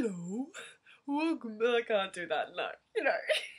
hello, welcome. I can't do that, no, you know.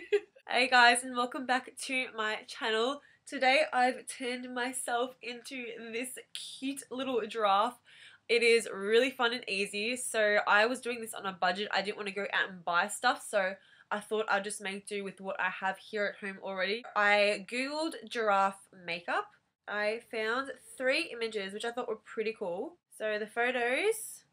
hey guys, and welcome back to my channel. Today I've turned myself into this cute little giraffe. It is really fun and easy. So I was doing this on a budget. I didn't want to go out and buy stuff. So I thought I'd just make do with what I have here at home already. I googled giraffe makeup. I found three images which I thought were pretty cool. So the photos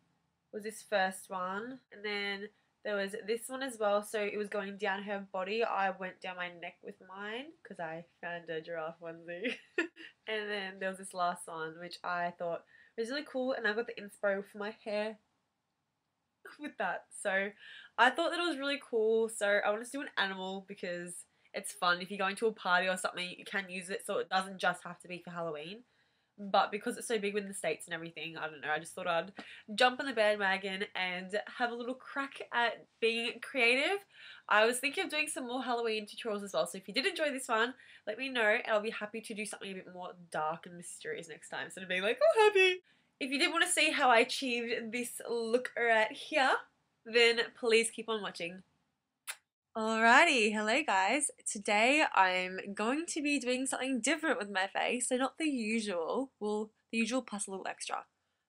was this first one and then there was this one as well, so it was going down her body. I went down my neck with mine because I found a giraffe onesie. and then there was this last one, which I thought was really cool, and I got the inspo for my hair with that. So I thought that it was really cool. So I want to do an animal because it's fun. If you're going to a party or something, you can use it so it doesn't just have to be for Halloween but because it's so big in the States and everything, I don't know, I just thought I'd jump on the bandwagon and have a little crack at being creative. I was thinking of doing some more Halloween tutorials as well, so if you did enjoy this one, let me know and I'll be happy to do something a bit more dark and mysterious next time instead of being like, oh happy. If you did want to see how I achieved this look right here, then please keep on watching. Alrighty, hello guys. Today I'm going to be doing something different with my face, so not the usual, well, the usual plus a little extra.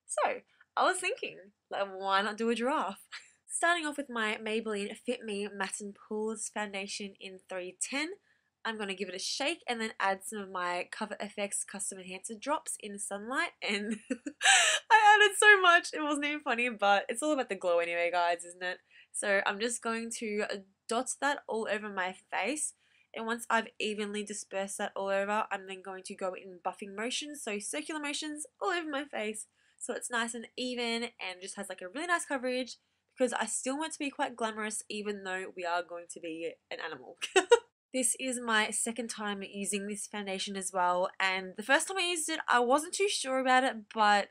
So, I was thinking, like, why not do a giraffe? Starting off with my Maybelline Fit Me Matte and Poreless foundation in 310, I'm going to give it a shake and then add some of my Cover FX Custom Enhancer drops in the sunlight and I added so much, it wasn't even funny, but it's all about the glow anyway guys, isn't it? So I'm just going to dot that all over my face and once I've evenly dispersed that all over I'm then going to go in buffing motions so circular motions all over my face so it's nice and even and just has like a really nice coverage because I still want to be quite glamorous even though we are going to be an animal. this is my second time using this foundation as well and the first time I used it I wasn't too sure about it but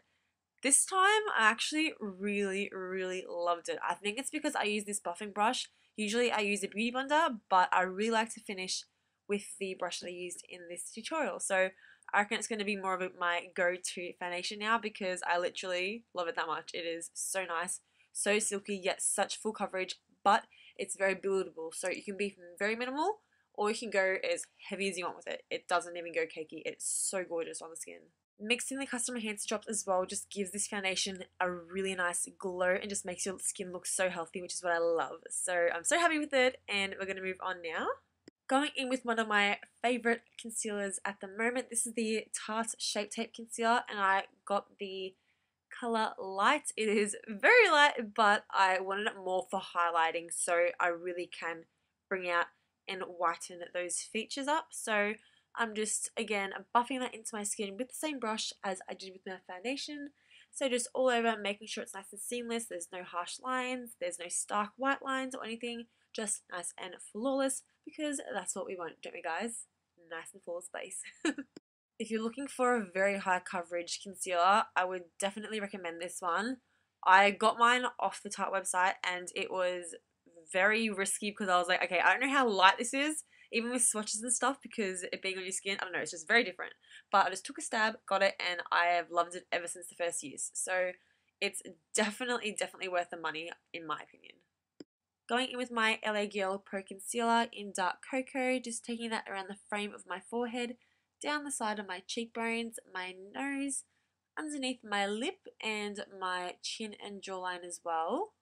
this time I actually really really loved it. I think it's because I use this buffing brush Usually I use a Beauty Blender, but I really like to finish with the brush that I used in this tutorial. So I reckon it's going to be more of my go-to foundation now because I literally love it that much. It is so nice, so silky, yet such full coverage, but it's very buildable. So you can be very minimal or you can go as heavy as you want with it. It doesn't even go cakey. It's so gorgeous on the skin. Mixing the custom enhancer drops as well just gives this foundation a really nice glow and just makes your skin look so healthy, which is what I love. So I'm so happy with it and we're going to move on now. Going in with one of my favorite concealers at the moment. This is the Tarte Shape Tape Concealer and I got the color light. It is very light but I wanted it more for highlighting so I really can bring out and whiten those features up. So I'm just, again, buffing that into my skin with the same brush as I did with my foundation. So just all over, making sure it's nice and seamless. There's no harsh lines. There's no stark white lines or anything. Just nice and flawless because that's what we want, don't we guys? Nice and flawless base. if you're looking for a very high coverage concealer, I would definitely recommend this one. I got mine off the Tarte website and it was very risky because I was like, okay, I don't know how light this is, even with swatches and stuff, because it being on your skin, I don't know, it's just very different. But I just took a stab, got it, and I have loved it ever since the first use. So it's definitely, definitely worth the money, in my opinion. Going in with my LA Girl Pro Concealer in Dark Cocoa, just taking that around the frame of my forehead, down the side of my cheekbones, my nose, underneath my lip, and my chin and jawline as well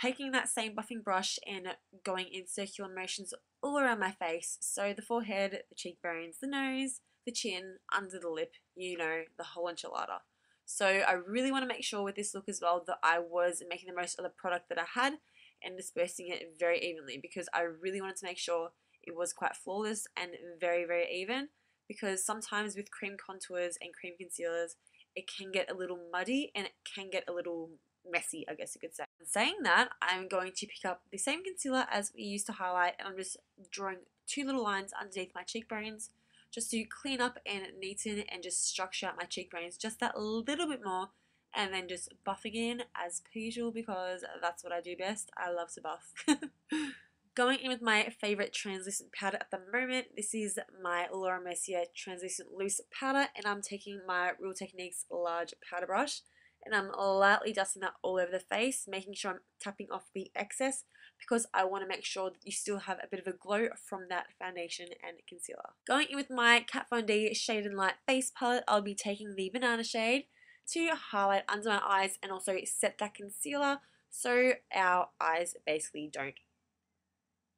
taking that same buffing brush and going in circular motions all around my face. So the forehead, the cheekbones, the nose, the chin, under the lip, you know, the whole enchilada. So I really want to make sure with this look as well that I was making the most of the product that I had and dispersing it very evenly because I really wanted to make sure it was quite flawless and very, very even because sometimes with cream contours and cream concealers, it can get a little muddy and it can get a little messy, I guess you could say. Saying that, I'm going to pick up the same concealer as we used to highlight and I'm just drawing two little lines underneath my cheekbones just to clean up and neaten and just structure out my cheekbones just that little bit more and then just buffing in as per usual because that's what I do best. I love to buff. Going in with my favorite translucent powder at the moment, this is my Laura Mercier translucent loose powder and I'm taking my Real Techniques large powder brush and I'm lightly dusting that all over the face, making sure I'm tapping off the excess because I want to make sure that you still have a bit of a glow from that foundation and concealer. Going in with my Kat Von D Shade and Light Face Palette, I'll be taking the Banana Shade to highlight under my eyes and also set that concealer so our eyes basically don't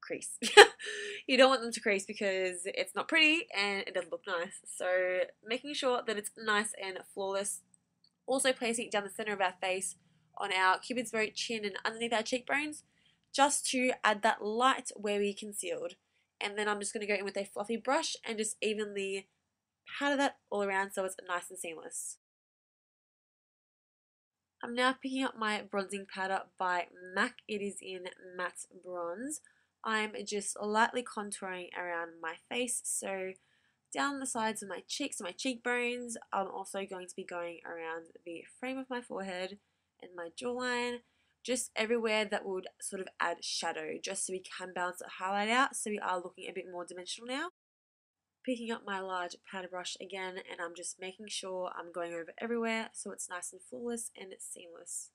crease. you don't want them to crease because it's not pretty and it doesn't look nice. So making sure that it's nice and flawless. Also placing it down the center of our face on our cupid's bow chin and underneath our cheekbones just to add that light where we concealed. And then I'm just going to go in with a fluffy brush and just evenly powder that all around so it's nice and seamless. I'm now picking up my bronzing powder by MAC. It is in matte bronze. I'm just lightly contouring around my face. So down the sides of my cheeks and my cheekbones. I'm also going to be going around the frame of my forehead and my jawline. Just everywhere that would sort of add shadow just so we can balance the highlight out so we are looking a bit more dimensional now picking up my large powder brush again and I'm just making sure I'm going over everywhere so it's nice and flawless and it's seamless.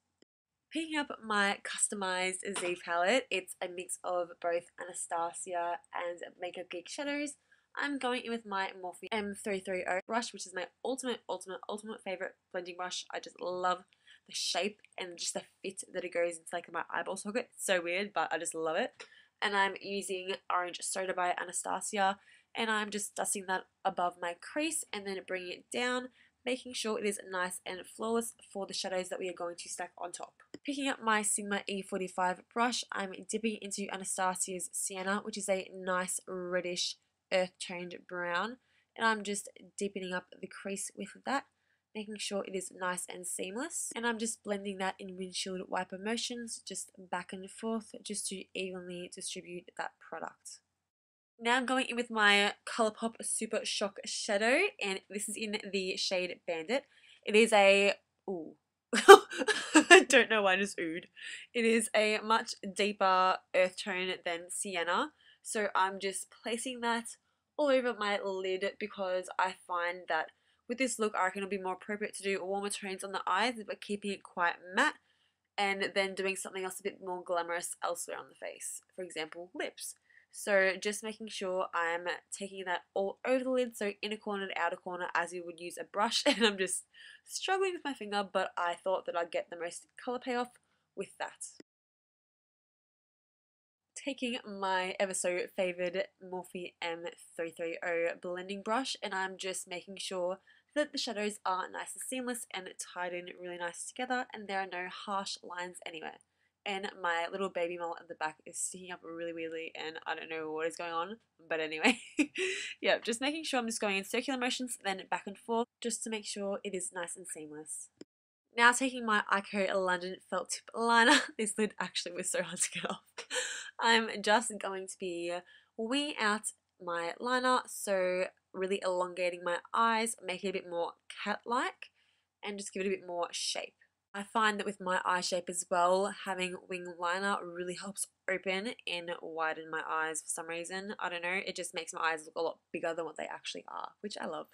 Picking up my customized Z palette, it's a mix of both Anastasia and Makeup Geek shadows. I'm going in with my Morphe M330 brush, which is my ultimate, ultimate, ultimate favorite blending brush. I just love the shape and just the fit that it goes into like my eyeball socket. It's so weird, but I just love it. And I'm using Orange Soda by Anastasia and I'm just dusting that above my crease and then bringing it down making sure it is nice and flawless for the shadows that we are going to stack on top. Picking up my Sigma E45 brush, I'm dipping into Anastasia's Sienna, which is a nice reddish earth toned brown, and I'm just deepening up the crease with that, making sure it is nice and seamless. And I'm just blending that in windshield wiper motions, just back and forth, just to evenly distribute that product. Now I'm going in with my Colourpop Super Shock Shadow, and this is in the shade Bandit. It is a... ooh. I don't know why I just. It is a much deeper earth tone than Sienna, so I'm just placing that all over my lid because I find that with this look I reckon it'll be more appropriate to do warmer tones on the eyes but keeping it quite matte and then doing something else a bit more glamorous elsewhere on the face. For example, lips. So just making sure I'm taking that all over the lid, so inner corner to outer corner as you would use a brush. And I'm just struggling with my finger, but I thought that I'd get the most colour payoff with that. Taking my ever so favoured Morphe M330 blending brush and I'm just making sure that the shadows are nice and seamless and tied in really nice together and there are no harsh lines anywhere. And my little baby mole at the back is sticking up really weirdly and I don't know what is going on but anyway. Yeah just making sure I'm just going in circular motions then back and forth just to make sure it is nice and seamless now taking my Eyeko London felt tip liner this lid actually was so hard to get off I'm just going to be winging out my liner so really elongating my eyes making it a bit more cat-like and just give it a bit more shape I find that with my eye shape as well, having wing liner really helps open and widen my eyes for some reason. I don't know, it just makes my eyes look a lot bigger than what they actually are, which I love.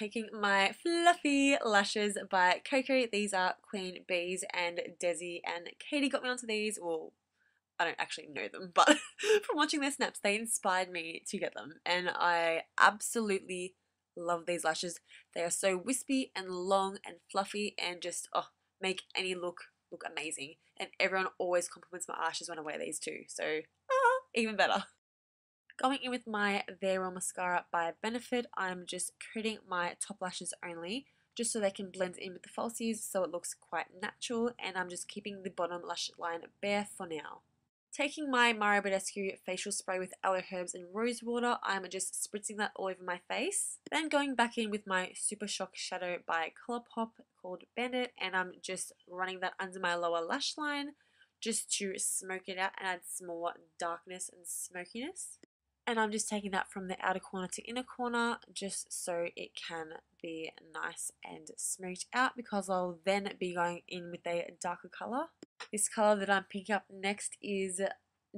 Taking my fluffy lashes by Koko. These are Queen Bees and Desi and Katie got me onto these. Well, I don't actually know them, but from watching their snaps, they inspired me to get them. And I absolutely love these lashes. They are so wispy and long and fluffy and just oh make any look look amazing. And everyone always compliments my lashes when I wear these too. So ah, even better. Going in with my Veil Mascara by Benefit, I'm just creating my top lashes only just so they can blend in with the falsies so it looks quite natural and I'm just keeping the bottom lash line bare for now. Taking my Mario Badescu facial spray with aloe herbs and rose water, I'm just spritzing that all over my face. Then going back in with my Super Shock Shadow by Colourpop called Bandit and I'm just running that under my lower lash line just to smoke it out and add some more darkness and smokiness. And I'm just taking that from the outer corner to inner corner just so it can be nice and smoked out because I'll then be going in with a darker colour. This colour that I'm picking up next is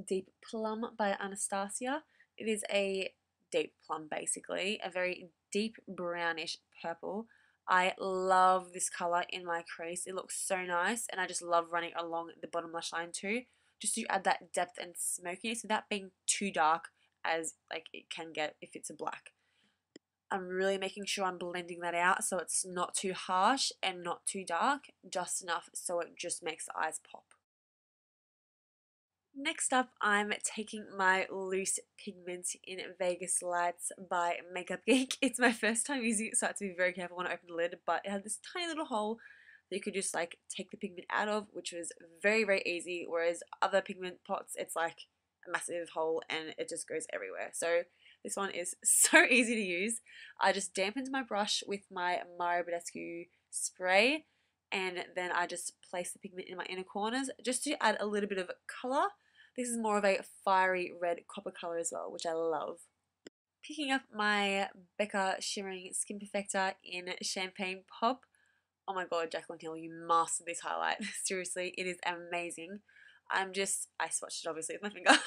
Deep Plum by Anastasia. It is a deep plum basically, a very deep brownish purple. I love this colour in my crease. It looks so nice and I just love running along the bottom lash line too just to add that depth and smokiness without being too dark as like it can get if it's a black. I'm really making sure I'm blending that out so it's not too harsh and not too dark, just enough so it just makes the eyes pop. Next up, I'm taking my loose pigment in Vegas Lights by Makeup Geek. It's my first time using it, so I have to be very careful when I open the lid, but it had this tiny little hole that you could just like take the pigment out of, which was very, very easy, whereas other pigment pots, it's like a massive hole and it just goes everywhere. So this one is so easy to use. I just dampened my brush with my Mario Badescu spray and then I just place the pigment in my inner corners just to add a little bit of colour this is more of a fiery red copper colour as well, which I love. Picking up my Becca Shimmering Skin Perfector in Champagne Pop. Oh my god, Jaclyn Hill, you mastered this highlight. Seriously, it is amazing. I'm just, I swatched it obviously with my finger.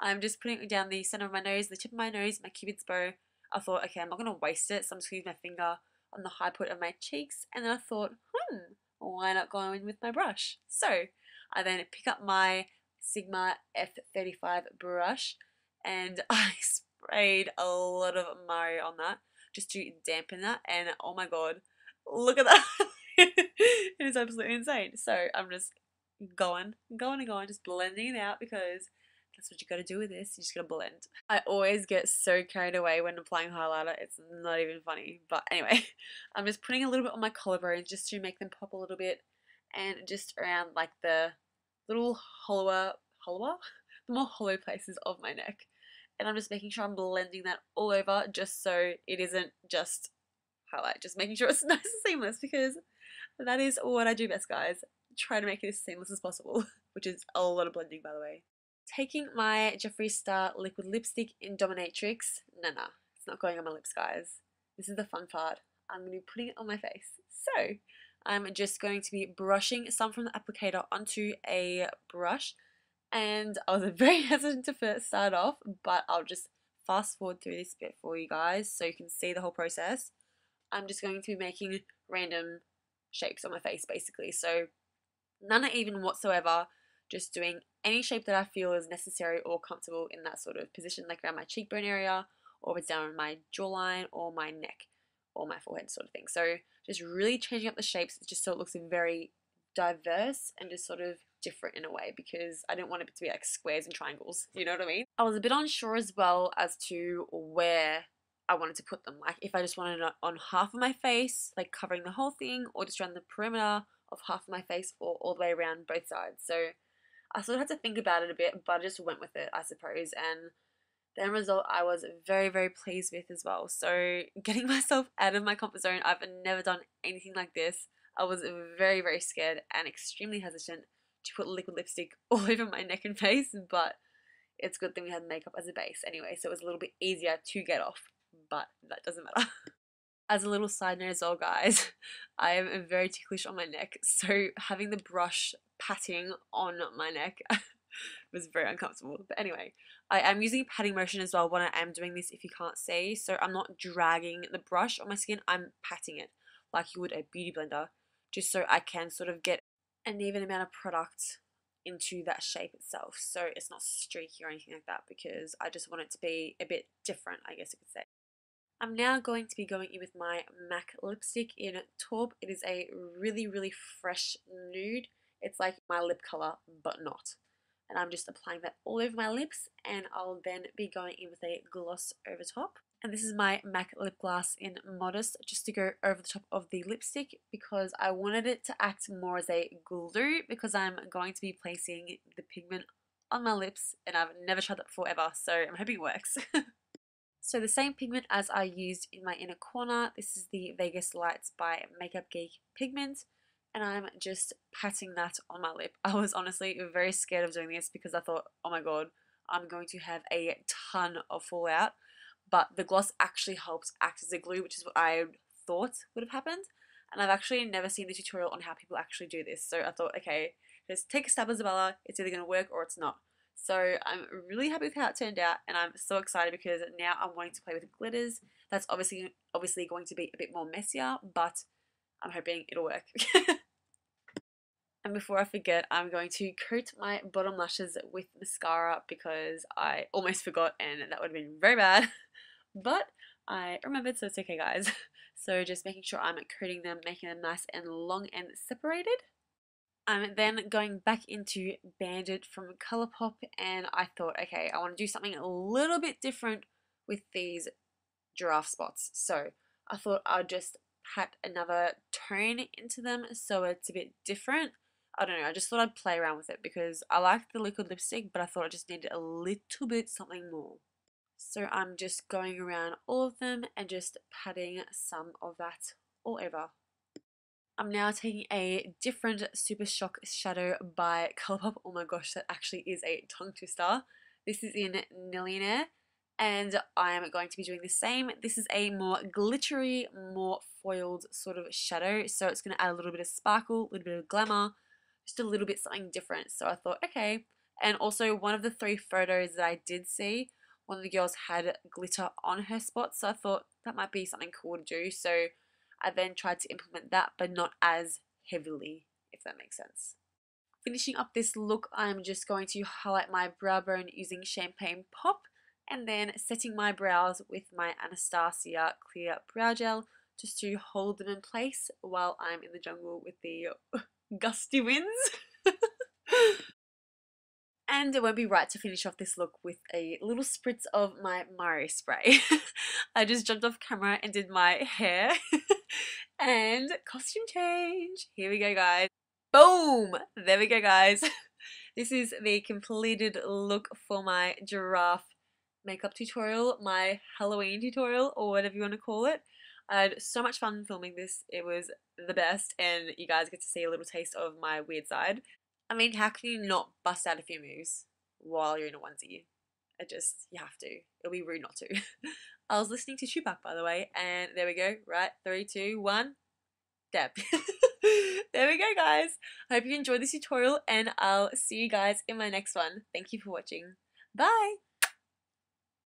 I'm just putting it down the center of my nose, the tip of my nose, my cupid's bow. I thought, okay, I'm not going to waste it, so I'm just going to use my finger on the high point of my cheeks. And then I thought, hmm, why not go in with my brush? So I then pick up my Sigma F35 brush and I sprayed a lot of Mario on that just to dampen that and oh my god look at that it is absolutely insane so I'm just going going and going just blending it out because that's what you gotta do with this you just gotta blend I always get so carried away when applying highlighter it's not even funny but anyway I'm just putting a little bit on my collarbones just to make them pop a little bit and just around like the little hollower, hollower, the more hollow places of my neck. And I'm just making sure I'm blending that all over just so it isn't just highlight, just making sure it's nice and seamless because that is what I do best guys. Try to make it as seamless as possible, which is a lot of blending by the way. Taking my Jeffree Star liquid lipstick in Dominatrix, nah nah, it's not going on my lips guys. This is the fun part. I'm going to be putting it on my face. So, I'm just going to be brushing some from the applicator onto a brush and I was very hesitant to first start off but I'll just fast forward through this bit for you guys so you can see the whole process. I'm just going to be making random shapes on my face basically so none even whatsoever just doing any shape that I feel is necessary or comfortable in that sort of position like around my cheekbone area or it's down my jawline or my neck or my forehead sort of thing. So just really changing up the shapes just so it looks very diverse and just sort of different in a way because I didn't want it to be like squares and triangles, you know what I mean? I was a bit unsure as well as to where I wanted to put them. Like if I just wanted it on half of my face, like covering the whole thing, or just around the perimeter of half of my face, or all the way around both sides. So I sort of had to think about it a bit, but I just went with it, I suppose. And the end result I was very, very pleased with as well. So, getting myself out of my comfort zone, I've never done anything like this. I was very, very scared and extremely hesitant to put liquid lipstick all over my neck and face, but it's good thing we had makeup as a base anyway, so it was a little bit easier to get off, but that doesn't matter. As a little side note as well, guys, I am very ticklish on my neck, so having the brush patting on my neck was very uncomfortable. But anyway, I am using a patting motion as well when I am doing this if you can't see. So I'm not dragging the brush on my skin, I'm patting it like you would a beauty blender just so I can sort of get an even amount of product into that shape itself. So it's not streaky or anything like that because I just want it to be a bit different, I guess you could say. I'm now going to be going in with my MAC lipstick in taupe. It is a really, really fresh nude. It's like my lip color, but not and I'm just applying that all over my lips and I'll then be going in with a gloss over top. And this is my MAC lip gloss in Modest just to go over the top of the lipstick because I wanted it to act more as a glue because I'm going to be placing the pigment on my lips and I've never tried that before ever so I'm hoping it works. so the same pigment as I used in my inner corner, this is the Vegas Lights by Makeup Geek pigment and I'm just patting that on my lip. I was honestly very scared of doing this because I thought, oh my god, I'm going to have a ton of fallout. But the gloss actually helps act as a glue, which is what I thought would have happened. And I've actually never seen the tutorial on how people actually do this. So I thought, okay, just take a stab, at Isabella. It's either going to work or it's not. So I'm really happy with how it turned out, and I'm so excited because now I'm wanting to play with glitters. That's obviously obviously going to be a bit more messier, but I'm hoping it'll work. and before I forget, I'm going to coat my bottom lashes with mascara because I almost forgot and that would have been very bad. but I remembered, so it's okay, guys. So just making sure I'm coating them, making them nice and long and separated. I'm then going back into Bandit from Colourpop and I thought, okay, I want to do something a little bit different with these giraffe spots. So I thought I'd just pat another tone into them so it's a bit different. I don't know, I just thought I'd play around with it because I like the liquid lipstick, but I thought I just needed a little bit something more. So I'm just going around all of them and just patting some of that all over. I'm now taking a different Super Shock Shadow by Colourpop. Oh my gosh, that actually is a tongue twister. This is in Millionaire and I am going to be doing the same. This is a more glittery, more foiled sort of shadow, so it's going to add a little bit of sparkle, a little bit of glamour, just a little bit something different. So I thought, okay. And also one of the three photos that I did see, one of the girls had glitter on her spots, so I thought that might be something cool to do. So I then tried to implement that, but not as heavily, if that makes sense. Finishing up this look, I'm just going to highlight my brow bone using Champagne Pop and then setting my brows with my Anastasia Clear Brow Gel just to hold them in place while I'm in the jungle with the gusty winds. and it won't be right to finish off this look with a little spritz of my Mario spray. I just jumped off camera and did my hair and costume change. Here we go guys. Boom! There we go guys. This is the completed look for my giraffe makeup tutorial, my Halloween tutorial, or whatever you want to call it. I had so much fun filming this. It was the best, and you guys get to see a little taste of my weird side. I mean, how can you not bust out a few moves while you're in a onesie? It just, you have to. It'll be rude not to. I was listening to Tupac, by the way, and there we go. Right, three, two, one. Deb. there we go, guys. I hope you enjoyed this tutorial, and I'll see you guys in my next one. Thank you for watching. Bye!